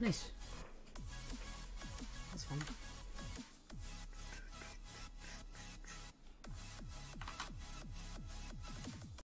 Nice. That's fun.